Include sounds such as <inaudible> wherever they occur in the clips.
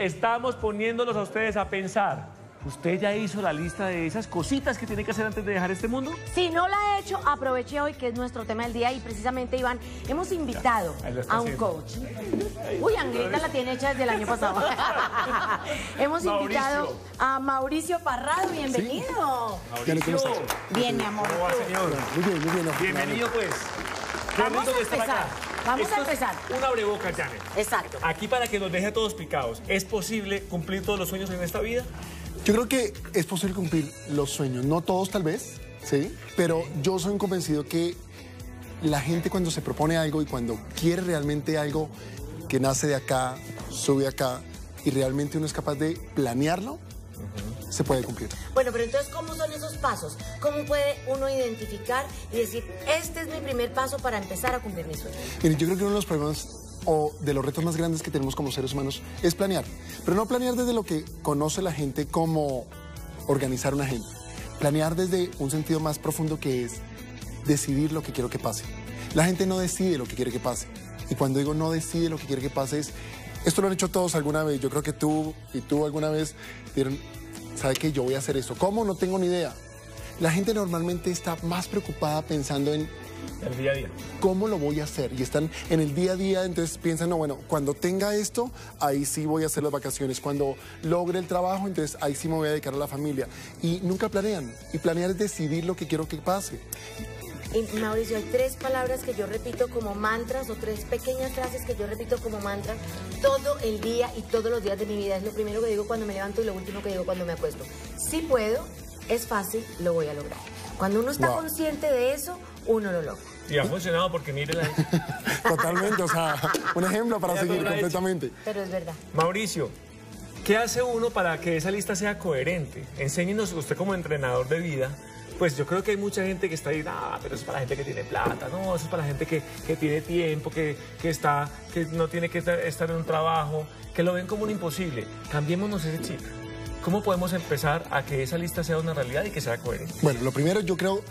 estamos poniéndolos a ustedes a pensar. ¿Usted ya hizo la lista de esas cositas que tiene que hacer antes de dejar este mundo? Si no la he hecho, aproveché hoy que es nuestro tema del día y precisamente, Iván, hemos invitado a un haciendo. coach. Uy, Angrita la tiene hecha desde el año pasado. <laughs> hemos invitado Mauricio. a Mauricio Parrado, bienvenido. Diana, ¿cómo estás? Bien, mi amor. ¿Cómo va, señor? Muy bien, muy bien. Bienvenido, pues. Qué Vamos rico a que estar empezar. acá. Vamos Esto a es empezar. Un abreboca, Janet. Exacto. Aquí para que nos deje a todos picados. ¿Es posible cumplir todos los sueños en esta vida? Yo creo que es posible cumplir los sueños, no todos tal vez, ¿sí? Pero yo soy un convencido que la gente cuando se propone algo y cuando quiere realmente algo que nace de acá, sube acá y realmente uno es capaz de planearlo, se puede cumplir. Bueno, pero entonces, ¿cómo son esos pasos? ¿Cómo puede uno identificar y decir, este es mi primer paso para empezar a cumplir mis sueños? Miren, yo creo que uno de los problemas o de los retos más grandes que tenemos como seres humanos es planear. Pero no planear desde lo que conoce la gente como organizar una agenda. Planear desde un sentido más profundo que es decidir lo que quiero que pase. La gente no decide lo que quiere que pase. Y cuando digo no decide lo que quiere que pase es, esto lo han hecho todos alguna vez. Yo creo que tú y tú alguna vez dieron, ¿sabe qué? Yo voy a hacer eso. ¿Cómo? No tengo ni idea. La gente normalmente está más preocupada pensando en El día a día. ¿cómo lo voy a hacer? Y están en el día a día, entonces piensan, no, bueno, cuando tenga esto, ahí sí voy a hacer las vacaciones. Cuando logre el trabajo, entonces ahí sí me voy a dedicar a la familia. Y nunca planean. Y planear es decidir lo que quiero que pase. Y Mauricio, hay tres palabras que yo repito como mantras o tres pequeñas frases que yo repito como mantras todo el día y todos los días de mi vida. Es lo primero que digo cuando me levanto y lo último que digo cuando me acuesto. Si puedo, es fácil, lo voy a lograr. Cuando uno está Wow. consciente de eso, uno lo logra. Y ha funcionado porque mírenla ahí. <laughs> Totalmente, o sea, un ejemplo para Ya seguir completamente. Pero es verdad. Mauricio, ¿qué hace uno para que esa lista sea coherente? Enséñenos usted como entrenador de vida. Pues yo creo que hay mucha gente que está ahí, ah, pero eso es para la gente que tiene plata, no, eso es para la gente que, que tiene tiempo, que, que, está, que no tiene que estar- en un trabajo, que lo ven como un imposible. Cambiémonos ese chip. ¿Cómo podemos empezar a que esa lista sea una realidad y que sea coherente? Bueno, lo primero yo creo,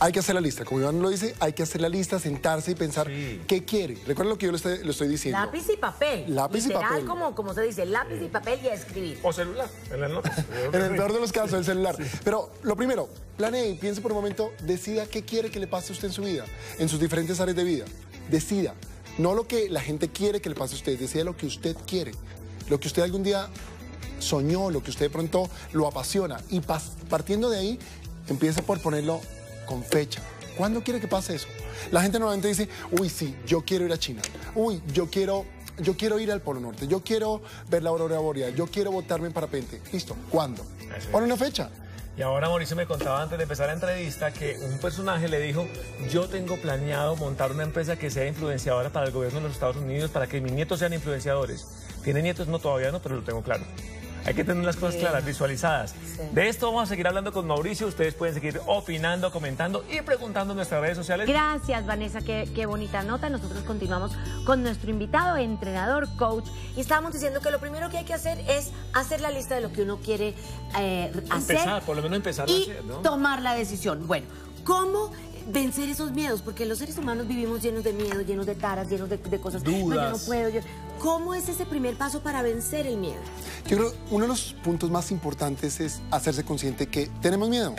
hay que hacer la lista. Como Iván lo dice, hay que hacer la lista, sentarse y pensar Sí. qué quiere. Recuerda lo que yo le estoy, le estoy diciendo. Lápiz y papel. Lápiz y papel. Como, como se dice, lápiz y papel y a escribir. O celular, en las notas. <laughs> En el peor de los casos, el celular. Pero lo primero, planee y piense por un momento, decida qué quiere que le pase a usted en su vida, en sus diferentes áreas de vida. Decida. No lo que la gente quiere que le pase a usted, decida lo que usted quiere. Lo que usted algún día soñó, lo que usted de pronto lo apasiona. Y partiendo de ahí, empiece por ponerlo con fecha. ¿Cuándo quiere que pase eso? La gente normalmente dice, uy, sí, yo quiero ir a China. Uy, yo quiero, yo quiero ir al Polo Norte. Yo quiero ver la aurora boreal. Yo quiero botarme en parapente. Listo. ¿Cuándo? Pon una fecha. Y ahora Mauricio me contaba antes de empezar la entrevista que un personaje le dijo, yo tengo planeado montar una empresa que sea influenciadora para el gobierno de los Estados Unidos para que mis nietos sean influenciadores. ¿Tiene nietos? No, todavía no, pero lo tengo claro. Hay que tener las cosas Sí. claras, visualizadas. Sí. De esto vamos a seguir hablando con Mauricio. Ustedes pueden seguir opinando, comentando y preguntando en nuestras redes sociales. Gracias, Vanessa, qué, qué bonita nota. Nosotros continuamos con nuestro invitado, entrenador, coach. Y estábamos diciendo que lo primero que hay que hacer es hacer la lista de lo que uno quiere eh, hacer. Empezar, por lo menos empezar a Y hacer, ¿no? tomar la decisión. Bueno, ¿cómo vencer esos miedos? Porque los seres humanos vivimos llenos de miedo, llenos de taras, llenos de, de cosas. No, yo no Dudas. puedo. yo- ¿Cómo es ese primer paso para vencer el miedo? Yo creo que uno de los puntos más importantes es hacerse consciente que tenemos miedo.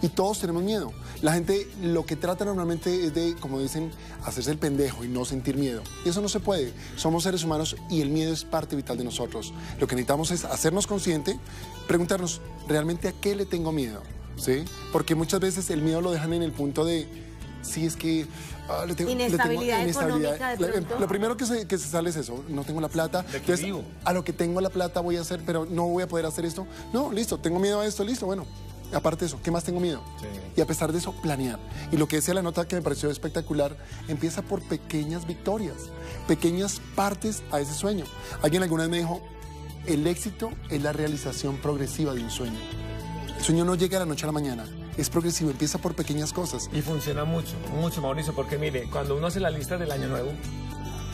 Y todos tenemos miedo. La gente lo que trata normalmente es de, como dicen, hacerse el pendejo y no sentir miedo. Y eso no se puede. Somos seres humanos y el miedo es parte vital de nosotros. Lo que necesitamos es hacernos consciente, preguntarnos, ¿realmente a qué le tengo miedo? ¿Sí? Porque muchas veces el miedo lo dejan en el punto de, sí, es que... ah, le tengo- le tengo Inestabilidad económica de La- pronto. Lo primero que se, que se sale es eso, no tengo la plata. ¿De qué Entonces, vivo? a lo que tengo la plata voy a hacer, pero no voy a poder hacer esto. No, listo, tengo miedo a esto, listo, bueno. Aparte de eso, ¿qué más tengo miedo? Sí. Y a pesar de eso, planear. Y lo que decía la nota que me pareció espectacular, empieza por pequeñas victorias, pequeñas partes a ese sueño. Alguien alguna vez me dijo, el éxito es la realización progresiva de un sueño. El sueño no llega de la noche a la mañana, es progresivo, empieza por pequeñas cosas. Y funciona mucho, mucho, Mauricio, porque mire, cuando uno hace la lista del año nuevo,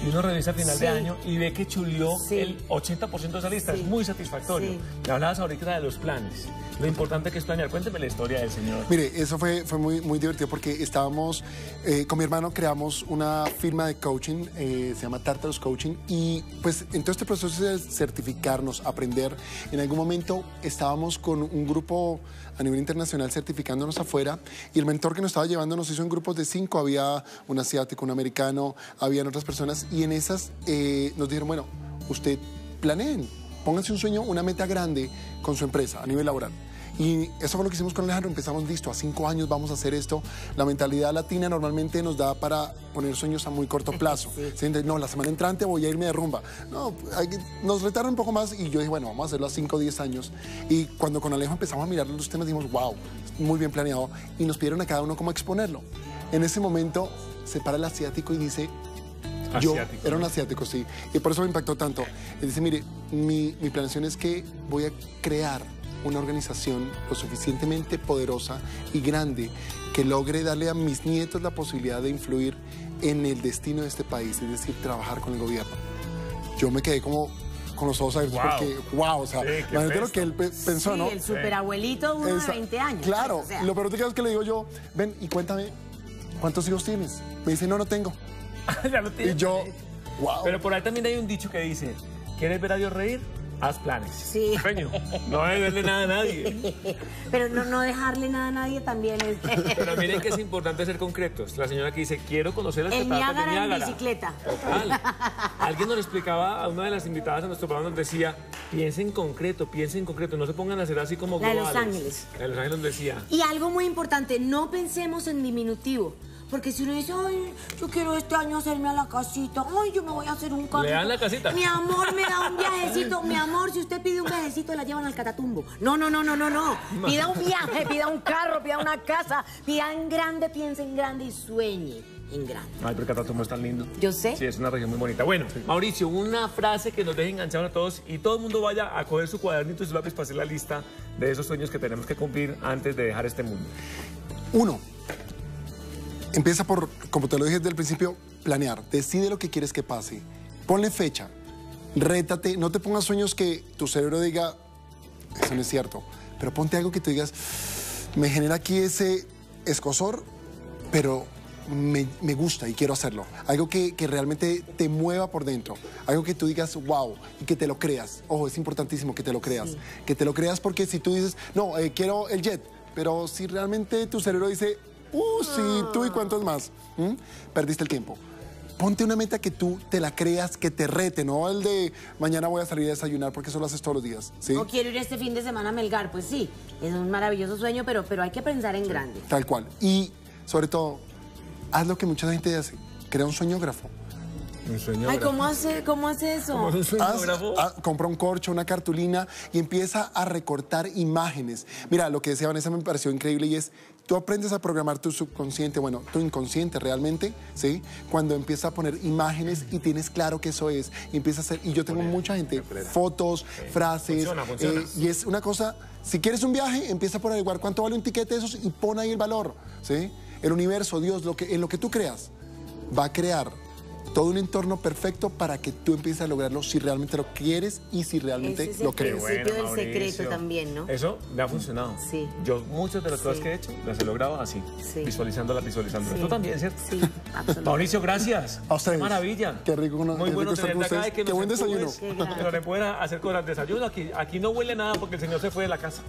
y uno revisa a final Sí. de año y ve que chulió Sí. el 80% de esa lista. Sí. Es muy satisfactorio. Sí. Me hablabas ahorita de los planes. Lo importante que es planear. Cuénteme la historia del señor. Mire, eso fue, fue muy, muy divertido porque estábamos, eh, con mi hermano creamos una firma de coaching, eh, se llama Tartarus Coaching, y pues en todo este proceso de certificarnos, aprender, en algún momento estábamos con un grupo a nivel internacional certificándonos afuera, y el mentor que nos estaba llevando nos hizo en grupos de cinco, había un asiático, un americano, habían otras personas, y en esas eh, nos dijeron, bueno, usted planeen, pónganse un sueño, una meta grande con su empresa a nivel laboral. Y eso fue lo que hicimos con Alejandro. Empezamos, listo, a cinco años vamos a hacer esto. La mentalidad latina normalmente nos da para poner sueños a muy corto plazo. <laughs> ¿Sí? No, la semana entrante voy a irme de rumba. No, hay nos retaron un poco más y yo dije, bueno, vamos a hacerlo a 5 o 10 años. Y cuando con Alejo empezamos a mirar los temas, dijimos, wow, muy bien planeado. Y nos pidieron a cada uno cómo exponerlo. En ese momento se para el asiático y dice, yo Asiático, era un asiático, sí. Y por eso me impactó tanto. Y dice, mire, mi, mi planeación es que voy a crear una organización lo suficientemente poderosa y grande que logre darle a mis nietos la posibilidad de influir en el destino de este país, es decir, trabajar con el gobierno. Yo me quedé como con los ojos abiertos Wow. porque, wow, o sea, Sí, imagínate lo que él pe- pensó, Sí, ¿no? el superabuelito de uno de Esa- 20 años. Claro, o sea. lo peor de todo es que le digo yo, ven y cuéntame, ¿cuántos hijos tienes? Me dice, no, no tengo. <laughs> ya lo tiene. Y yo, wow. Pero por ahí también hay un dicho que dice, ¿quieres ver a Dios reír? Haz planes. Sí. Pequeño, no debe verle nada a nadie. <laughs> Pero no, no dejarle nada a nadie también es... <laughs> Pero miren que es importante ser concretos. La señora que dice, quiero conocer las El cataratas de Niágara en Niágara. bicicleta. Total. Alguien nos lo explicaba a una de las invitadas a nuestro programa, nos decía, piensen en concreto, piensen en concreto, no se pongan a hacer así como La de Los. Ángeles. La de Los Ángeles nos decía, Y algo muy importante, no pensemos en diminutivo. Porque si uno dice, ay, yo quiero este año hacerme a la casita, ay, yo me voy a hacer un carro. ¿Le dan la casita? Mi amor, me da un viajecito. Mi amor, si usted pide un viajecito, la llevan al catatumbo. No, no, no, no, no, no. Pida un viaje, pida un carro, pida una casa, pida en grande, piense en grande y sueñe en grande. ay, pero Catatumbo es tan lindo. Yo sé. Sí, es una región muy bonita. Bueno, Mauricio, una frase que nos deje enganchados a todos y todo el mundo vaya a coger su cuadernito y su lápiz para hacer la lista de esos sueños que tenemos que cumplir antes de dejar este mundo. Uno, empieza por, como te lo dije desde el principio, planear. Decide lo que quieres que pase. Ponle fecha. Rétate. No te pongas sueños que tu cerebro diga, eso no es cierto. Pero ponte algo que tú digas, me genera aquí ese escosor, pero me, me gusta y quiero hacerlo. Algo que, que realmente te mueva por dentro. Algo que tú digas, wow, y que te lo creas. Ojo, es importantísimo que te lo creas. Que te lo creas porque si tú dices, no, eh, quiero el jet, pero si realmente tu cerebro dice, uh, sí, tú y cuántos más, ¿m? perdiste el tiempo. Ponte una meta que tú te la creas, que te rete, no el de mañana voy a salir a desayunar porque eso lo haces todos los días. ¿sí? O quiero ir este fin de semana a Melgar, pues sí, es un maravilloso sueño, pero, pero hay que pensar en grande. Tal cual. Y sobre todo, haz lo que mucha gente hace. Crea un sueñógrafo. Un sueño. Ay, ¿cómo hace, cómo hace eso? ¿Cómo es un Haz- sueñógrafo? ah, compra un corcho, una cartulina y empieza a recortar imágenes. Mira, lo que decía Vanessa me pareció increíble y es, tú aprendes a programar tu subconsciente, bueno, tu inconsciente realmente, ¿sí? Cuando empiezas a poner imágenes y tienes claro que eso es, y empiezas a hacer, y yo tengo mucha gente, fotos, frases, Funciona, funciona. eh, y es una cosa, si quieres un viaje, empieza por averiguar cuánto vale un tiquete de esos y pon ahí el valor, ¿sí? El universo, Dios, lo que, en lo que tú creas, va a crear todo un entorno perfecto para que tú empieces a lograrlo si realmente lo quieres y si realmente Ese es lo el crees. principio del secreto también, ¿no? Eso me ha funcionado. Sí. Yo muchas de las cosas que he hecho las he logrado así, Sí. visualizándolas, visualizándolas. Sí. Tú también, ¿cierto? Sí, absolutamente. <laughs> Mauricio, gracias. A ustedes. Qué maravilla. Qué rico cono- Muy qué bueno tenerte acá y que Qué nos buen desayuno. <laughs> Que nos pueda hacer cosas de desayuno. Aquí, aquí no huele nada porque el señor se fue de la casa.